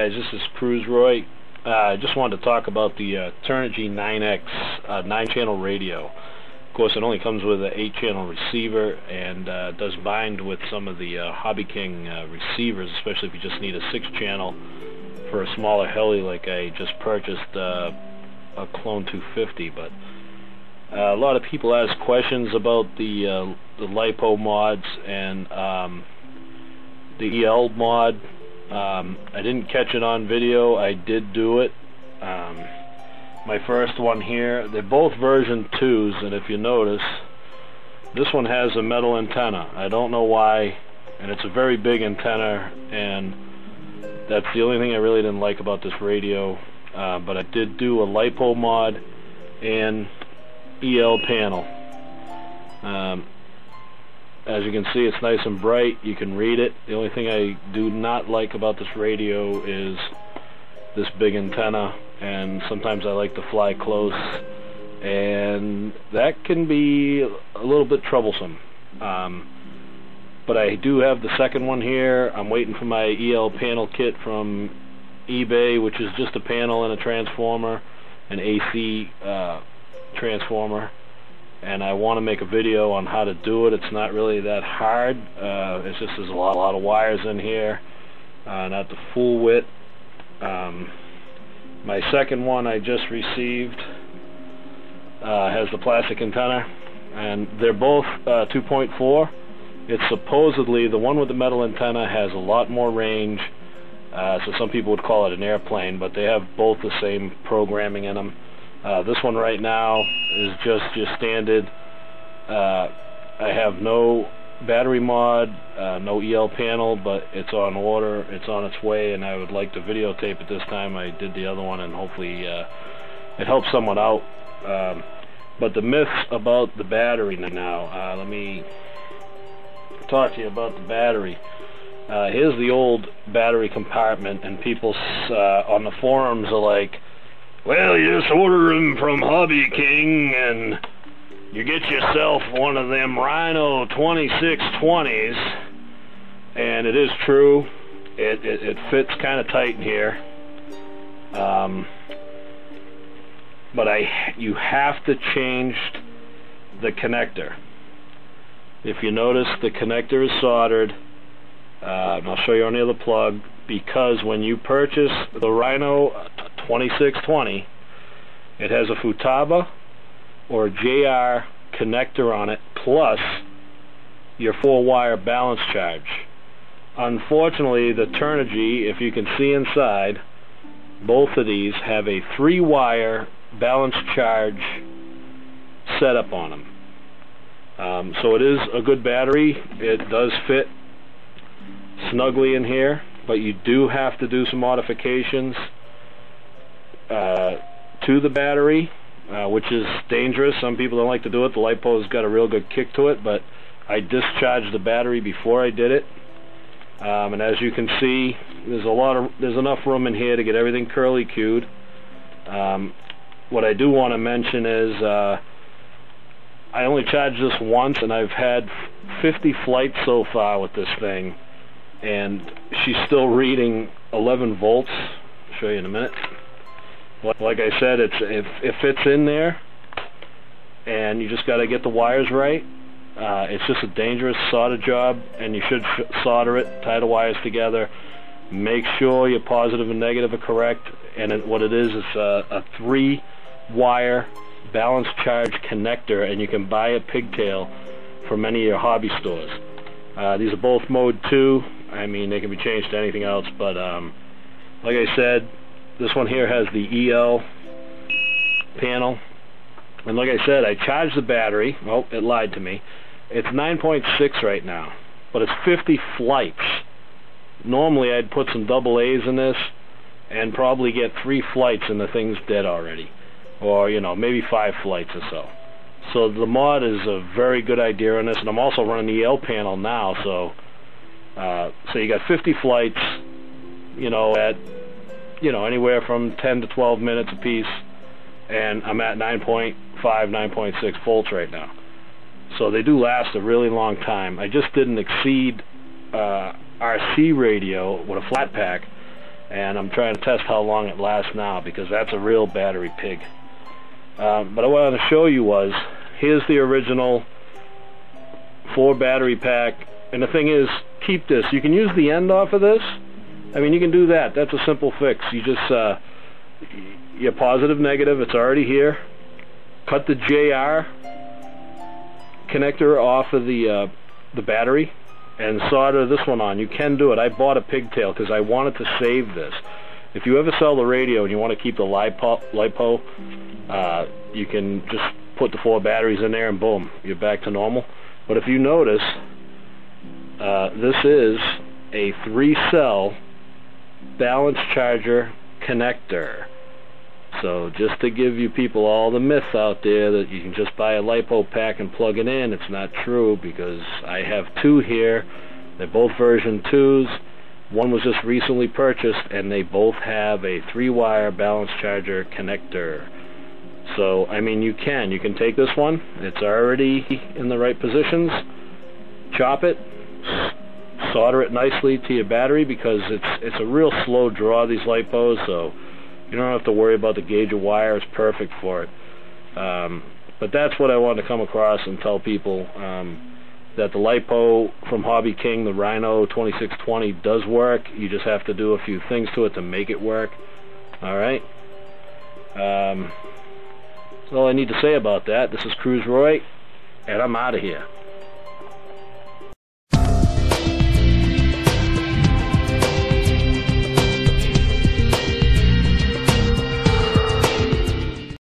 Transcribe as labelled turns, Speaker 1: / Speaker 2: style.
Speaker 1: guys, this is Cruz Roy. Uh, I just wanted to talk about the uh, Turnigy 9X uh, 9-channel radio. Of course, it only comes with an 8-channel receiver and uh, does bind with some of the uh, Hobby King uh, receivers, especially if you just need a 6-channel for a smaller heli like I just purchased uh, a Clone 250. But a lot of people ask questions about the the LiPo mods and um, the EL mod um, I didn't catch it on video. I did do it. Um, my first one here. They're both version 2s, and if you notice, this one has a metal antenna. I don't know why, and it's a very big antenna, and that's the only thing I really didn't like about this radio. Uh, but I did do a LiPo mod and EL panel. Um, as you can see, it's nice and bright. You can read it. The only thing I do not like about this radio is this big antenna, and sometimes I like to fly close, and that can be a little bit troublesome. Um, but I do have the second one here. I'm waiting for my EL panel kit from eBay, which is just a panel and a transformer, an AC uh, transformer and I want to make a video on how to do it. It's not really that hard. Uh, it's just there's a lot, a lot of wires in here, uh, not the full width. Um, my second one I just received uh, has the plastic antenna, and they're both uh, 2.4. It's supposedly the one with the metal antenna has a lot more range, uh, so some people would call it an airplane, but they have both the same programming in them. Uh, this one right now is just your standard. Uh, I have no battery mod, uh, no EL panel, but it's on order, it's on its way, and I would like to videotape it this time. I did the other one, and hopefully uh, it helps someone out. Um, but the myths about the battery now, uh, let me talk to you about the battery. Uh, here's the old battery compartment, and people on the forums are like, well, you just order them from Hobby King and you get yourself one of them Rhino 2620s. And it is true. It, it, it fits kind of tight in here. Um, but I, you have to change the connector. If you notice, the connector is soldered. Uh, I'll show you on the other plug because when you purchase the Rhino 2620, it has a Futaba or a JR connector on it plus your four wire balance charge. Unfortunately, the Turnigy, if you can see inside, both of these have a three wire balance charge setup on them. Um, so it is a good battery. It does fit snugly in here, but you do have to do some modifications to the battery, uh, which is dangerous. Some people don't like to do it. The LiPo's got a real good kick to it, but I discharged the battery before I did it. Um, and as you can see, there's a lot of there's enough room in here to get everything curly cued. Um, what I do want to mention is uh, I only charged this once, and I've had 50 flights so far with this thing and she's still reading 11 volts. I'll show you in a minute. Like I said, it's if it fits in there, and you just got to get the wires right. Uh, it's just a dangerous solder job, and you should solder it, tie the wires together, make sure your positive and negative are correct. And it, what it is is a, a three-wire balance charge connector, and you can buy a pigtail from many of your hobby stores. Uh, these are both mode 2. I mean, they can be changed to anything else, but um, like I said, this one here has the EL panel. And like I said, I charged the battery. Oh, it lied to me. It's 9.6 right now, but it's 50 flights. Normally, I'd put some double A's in this and probably get three flights and the thing's dead already. Or, you know, maybe five flights or so. So the mod is a very good idea on this, and I'm also running the EL panel now, so uh, so you got 50 flights, you know, at you know anywhere from 10 to 12 minutes apiece, and I'm at 9.5, 9.6 volts right now. So they do last a really long time. I just didn't exceed uh, RC radio with a flat pack and I'm trying to test how long it lasts now because that's a real battery pig. Um, but what I wanted to show you was, here's the original four battery pack, and the thing is, keep this. You can use the end off of this. I mean, you can do that. That's a simple fix. You just, uh, your positive, negative, it's already here. Cut the JR connector off of the uh, the battery and solder this one on. You can do it. I bought a pigtail because I wanted to save this. If you ever sell the radio and you want to keep the LiPo, LiPo uh, you can just put the four batteries in there and boom, you're back to normal. But if you notice, uh, this is a three-cell balance charger connector. So just to give you people all the myths out there that you can just buy a LiPo pack and plug it in, it's not true because I have two here. They're both version 2s. One was just recently purchased and they both have a three-wire balance charger connector. So, I mean, you can. You can take this one. It's already in the right positions. Chop it. Solder it nicely to your battery because it's it's a real slow draw, these LiPos, so you don't have to worry about the gauge of wire. It's perfect for it. Um, but that's what I wanted to come across and tell people um, that the LiPo from Hobby King, the Rhino 2620, does work. You just have to do a few things to it to make it work. All right. Um, that's all I need to say about that. This is Cruz Roy, and I'm out of here.